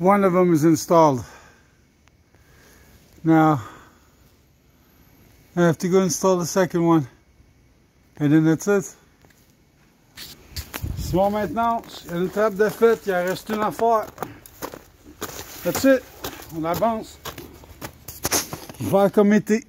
one of them is installed. Now, I have to go install the second one. And then that's it. Bon, maintenant, il y a une table de fête, il en reste une à faire. That's it. On avance. Vert comme été.